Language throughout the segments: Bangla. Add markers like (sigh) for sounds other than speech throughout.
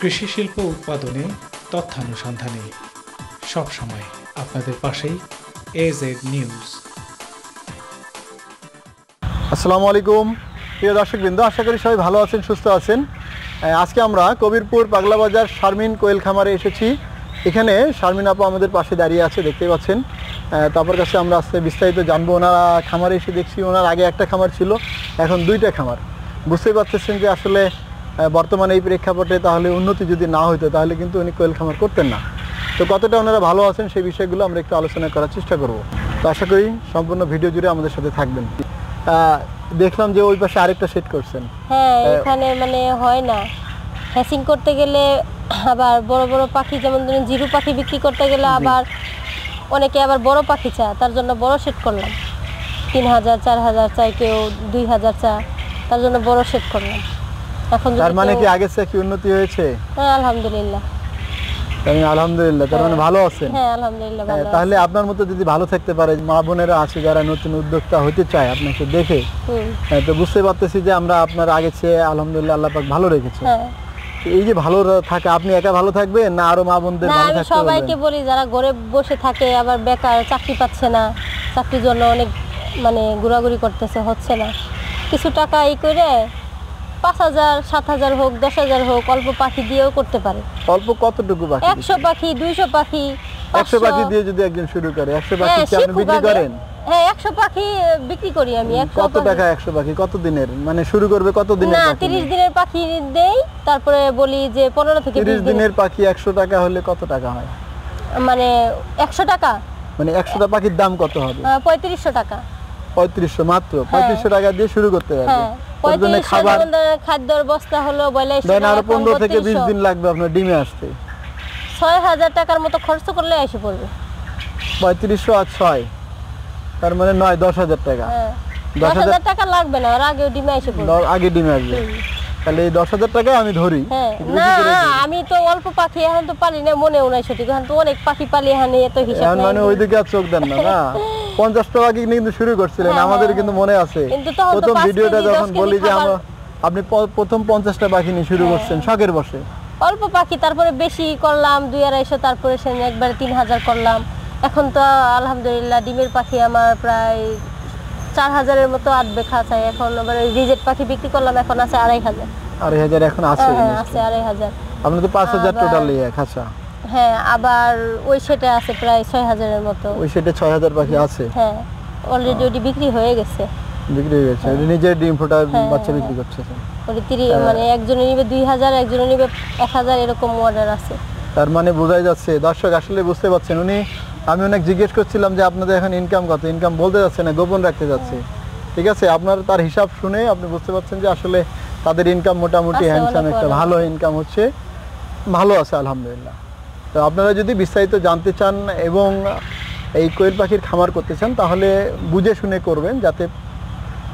কৃষি শিল্প উৎপাদনে তথ্যানুসন্ধানে সবসময় আপনাদের পাশেই এজেড নিউজ আসসালামু আলাইকুম। প্রিয় দর্শকবৃন্দ, আশা করি সবাই ভালো আছেন, সুস্থ আছেন। আজকে আমরা কবিরপুর পাগলা বাজার শারমিন কোয়েল খামারে এসেছি। এখানে শারমিন আপা আমাদের পাশে দাঁড়িয়ে আছে, দেখতেই পাচ্ছেন। তারপর কাছে আমরা আজকে বিস্তারিত জানব। ওনারা খামারে এসে দেখছি, ওনার আগে একটা খামার ছিল, এখন দুইটা খামার। বুঝতেই পারতেছেন যে আসলে বর্তমানে এই প্রেক্ষাপটে তাহলে উন্নতি যদি না হইতো তাহলে কিন্তু উনি কোয়েল খামার করতেন না। তো কতটা ওনারা ভালো আছেন সেই বিষয়গুলো আমরা একটু আলোচনা করার চেষ্টা করব। তো আশা করি সম্পূর্ণ ভিডিও জুড়ে আমাদের সাথে থাকবেন। দেখলাম যে ওই পাশে আরেকটা সেট করছেন। হ্যাঁ এখানে মানে হয় না। হ্যাসিং করতে গেলে আবার বড় বড় পাখি যেমন ধরুন জিরু পাখি বিক্রি করতে গেলে আবার অনেকে আবার বড় পাখি চা তার জন্য বড় সেট করলাম। তিন হাজার চার হাজার চাই কেউ দুই হাজার চা তার জন্য বড় সেট করলাম। এখন তার মানে কি আগের চেয়ে কি উন্নতি হয়েছে? হ্যাঁ আলহামদুলিল্লাহ। আলহামদুলিল্লাহ তার মানে ভালো আছেন? হ্যাঁ আলহামদুলিল্লাহ হ্যাঁ, ভালো তাহলে আপনার মতো যদি ভালো থাকতে পারে মা বোনেরা আছে যারা নতুন উদ্যোক্তা হতে চায় আপনাকে দেখে তো বুঝতে পারতেছি যে আমরা আপনার আগে চেয়ে আলহামদুলিল্লাহ আল্লাহ পাক ভালো রেখেছে এই যে ভালো থাকে আপনি একা ভালো থাকবেন না আরও মা বোনদের না ভালো থাকতে সবাইকে বলি যারা ঘরে বসে থাকে আবার বেকার চাকরি পাচ্ছে না চাকরির জন্য অনেক মানে ঘোরাঘুরি করতেছে হচ্ছে না। কিছু টাকা এই করে পাঁচ হাজার সাত হাজার হোক দশ হাজার হোক অল্প পাখি দিয়েও করতে পারে। অল্প কতটুকু বাকি একশো পাখি দুইশো পাখি একশো পাখি দিয়ে যদি একজন শুরু করে একশো পাখি হ্যাঁ আপনি বিক্রি করেন? হ্যাঁ একশো পাখি বিক্রি করি আমি কত টাকা একশো পাখি? কত দিনের? মানে শুরু করবে কত দিনের না তিরিশ দিনের পাখি দেই তারপরে বলি যে পনেরো থেকে তিরিশ দিনের। পাখি একশো টাকা হলে কত টাকা হয়? মানে একশো টাকা। মানে একশোটা পাখির দাম কত হবে? পঁয়ত্রিশশো টাকা। পঁয়ত্রিশশো মাত্র। পঁয়ত্রিশশো টাকা দিয়ে শুরু করতে পারবে। হ্যাঁ জন্য পঁয়ত্রিশশো খাবার খাদ্যর বস্তা হলো আরও পনেরো থেকে বিশ দিন লাগবে আপনার ডিমে আসতে। ছয় হাজার টাকার মতো খরচ করলে এসে পড়বে। পঁয়ত্রিশশো আর ছয়। তার মানে নয় দশ হাজার টাকা। হ্যাঁ। দশ হাজার- টাকা লাগবে না ওর আগেও ডিমে এসে পড়বে। আগে ডিমে আসবে। তাহলে এই দশ হাজার টাকায় আমি ধরি। হ্যাঁ। না আমি তো অল্প পাখি এখন তো পালি না মনে নাই সঠিক। এখন তো অনেক পাখি পালি এখানে এত হিসাব। মানে ওইদিকে আর চোখ দেন না না। (laughs) পঞ্চাশটা পাখি নিয়ে কিন্তু শুরু করছিলেন হ্যাঁ, আমাদের হ্যাঁ, কিন্তু মনে আছে। প্রথম ভিডিওটা যখন বলি যে আমরা আপনি প্রথম পঞ্চাশটা পাখি নিয়ে শুরু করছেন শখের বসে। অল্প পাখি তারপরে বেশি করলাম দুই আড়াইশো তারপরে সে একবারে তিন হাজার করলাম। এখন তো আলহামদুলিল্লাহ ডিমের পাখি আমার প্রায় চার হাজারের মতো আটবে খাঁচায় এখন আবার রিজেট পাখি বিক্রি করলাম এখন আছে আড়াই হাজার। আড়াই হাজার এখন আছে হ্যাঁ হ্যাঁ আছে আড়াই হাজার। আপনি তো পাঁচ হাজার টোটাল খাঁচা হ্যাঁ আবার ওই সেটা আছে প্রায় ছয় হাজারের মতো। ওই সেটে ছয় হাজার পাখি আছে? হ্যাঁ অলরেডি ওটি বিক্রি হয়ে গেছে। বিক্রি হয়ে গেছে। ওটা নিজের ডিম ফোটা হ্যাঁ, বাচ্চা হ্যাঁ, বিক্রি করছে। ওটি তিরিশ মানে একজনে নিবে দুই হাজার একজনে নিবে এক হাজার এরকম অর্ডার আছে। তার মানে বোঝাই যাচ্ছে দর্শক আসলে বুঝতে পারছেন। উনি আমি অনেক জিজ্ঞেস করছিলাম যে আপনাদের এখন ইনকাম কত? ইনকাম বলতে যাচ্ছে না গোপন রাখতে যাচ্ছে। ঠিক আছে? আপনার তার হিসাব শুনে আপনি বুঝতে পারছেন যে আসলে তাদের ইনকাম মোটামুটি হ্যান্ডসাম একটা। ভালো ইনকাম হচ্ছে। ভালো আছে আলহামদুলিল্লাহ। তো আপনারা যদি বিস্তারিত জানতে চান এবং এই কোয়েল পাখির খামার করতে চান তাহলে বুঝে শুনে করবেন যাতে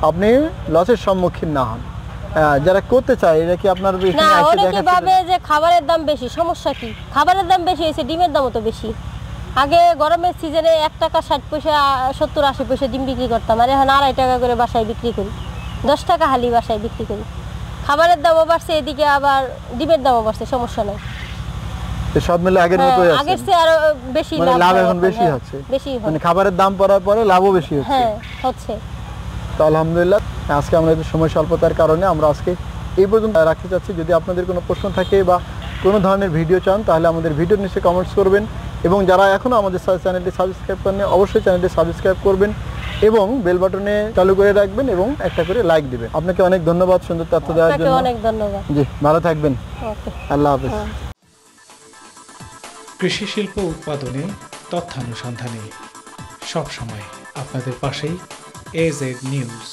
আপনি লসের সম্মুখীন না হন। যারা করতে চায় এটা কি আপনার না অনেকে ভাবে যে খাবারের দাম বেশি সমস্যা কি? খাবারের দাম বেশি হয়েছে ডিমের দামও তো বেশি। আগে গরমের সিজনে এক টাকা ষাট পয়সা সত্তর আশি পয়সা ডিম বিক্রি করতাম আর এখন আড়াই টাকা করে বাসায় বিক্রি করি। দশ টাকা হালি বাসায় বিক্রি করি। খাবারের দামও বাড়ছে এদিকে আবার ডিমের দামও বাড়ছে সমস্যা নাই। সব মিলে আগের হ্যাঁ, মতোই আছে। আগের চেয়ে আরও বেশি মানে লাভ এখন বেশি হচ্ছে বেশি মানে খাবারের দাম পড়ার পরে লাভও বেশি হচ্ছে। হ্যাঁ হচ্ছে। তো আলহামদুলিল্লাহ আজকে আমরা সময় স্বল্পতার কারণে আমরা আজকে এই পর্যন্ত রাখতে চাচ্ছি। যদি আপনাদের কোনো প্রশ্ন থাকে বা কোনো ধরনের ভিডিও চান তাহলে আমাদের ভিডিওর নিচে কমেন্টস করবেন এবং যারা এখনও আমাদের চ্যানেলটি সাবস্ক্রাইব করেন অবশ্যই চ্যানেলটি সাবস্ক্রাইব করবেন এবং বেল বাটনে চালু করে রাখবেন এবং একটা করে লাইক দিবেন। আপনাকে অনেক ধন্যবাদ সুন্দর তথ্য দেওয়ার জন্য। অনেক ধন্যবাদ। জি ভালো থাকবেন। আল্লাহ হাফেজ। হ্যাঁ। কৃষি শিল্প উৎপাদনে তথ্যানুসন্ধানে সবসময় আপনাদের পাশেই এজেড নিউজ